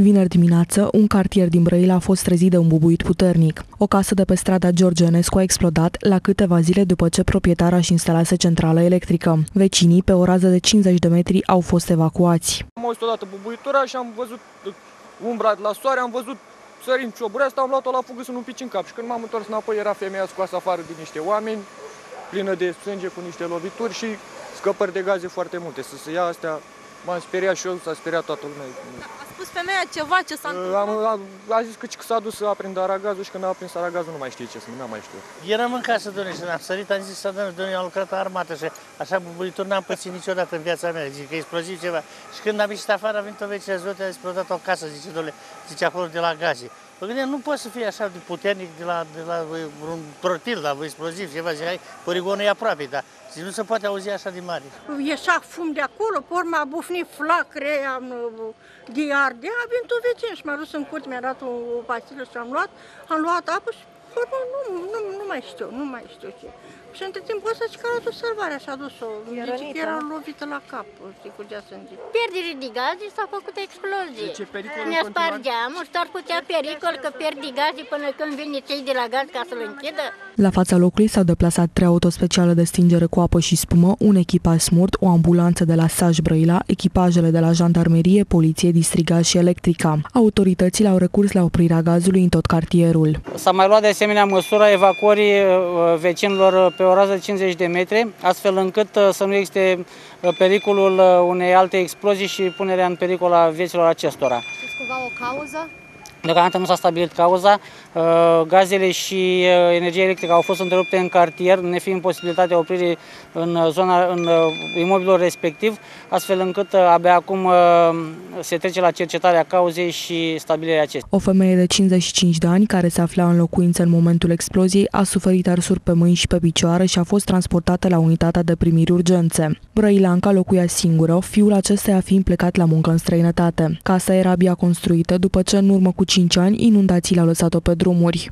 Vineri dimineață, un cartier din Brăila a fost trezit de un bubuit puternic. O casă de pe strada George Enescu a explodat la câteva zile după ce proprietara își instalase centrală electrică. Vecinii, pe o rază de 50 de metri, au fost evacuați. Am auzit odată bubuitura și am văzut umbra de la soare, am văzut sărind cioburea asta, am luat-o la fugă să nu pici în cap. Și când m-am întors înapoi, era femeia scoasă afară din niște oameni, plină de sânge cu niște lovituri și scăpări de gaze foarte multe. Să se ia astea, m-am speriat și eu, s-a speriat toată lumea. A spus femeia ceva ce s-a întâmplat? Am, a, a zis că, că s-a dus să aprindă aragazul și când a aprins aragazul nu mai știe ce să nu mai știu. Eram în casă, domnule, și am sărit, am zis să dăm, domnule, am lucrat în armată și așa bubuituri n-am pățit niciodată în viața mea, zic că e exploziv ceva. Și când am ieșit afară, a venit o vecine, a explodat o casă, zice, domnule, zice acolo de la gaze. Mă gândeam, nu poate să fie așa de puternic de la, de la un trotil, la un exploziv, ceva, zic, hai, poligonul e aproape, dar zic, nu se poate auzi așa de mare. Ieșea fum de acolo, pe urmă a bufnit flacre, am de ardea, a venit o vecin și m-a dus în curte, mi-a dat o, o pastilă și am luat, am luat apă și urmă, nu, nu, nu mai știu, nu mai știu ce. Și între timp ăsta și că a o salvare și a dus-o. Zice că era lovită la cap, știi, curgea sânge. Pierdere de gaze s-a făcut explozie. Deci e pericol Ne spar geamul, s-ar putea pericol că pierd gaze până când vine cei de la gaz ca să-l închidă. La fața locului s-au deplasat trei autospeciale de stingere cu apă și spumă, un echipaj smurt, o ambulanță de la Saj Brăila, echipajele de la jandarmerie, poliție, distrigat și electrica. Autoritățile au recurs la oprirea gazului în tot cartierul. S-a mai luat de asemenea măsura evacuării uh, vecinilor pe o rază de 50 de metri, astfel încât uh, să nu existe uh, pericolul unei alte explozii și punerea în pericol a vieților acestora. Știți cumva o cauză? Deocamdată nu s-a stabilit cauza. Gazele și energia electrică au fost întrerupte în cartier, nefiind posibilitatea opririi în zona în imobilul respectiv, astfel încât abia acum se trece la cercetarea cauzei și stabilirea acestei. O femeie de 55 de ani, care se afla în locuință în momentul exploziei, a suferit arsuri pe mâini și pe picioare și a fost transportată la unitatea de primiri urgențe. Brăilanca locuia singură, fiul acesteia fiind plecat la muncă în străinătate. Casa era abia construită după ce, în urmă cu 5 ani, inundațiile au lăsat-o pe drumuri.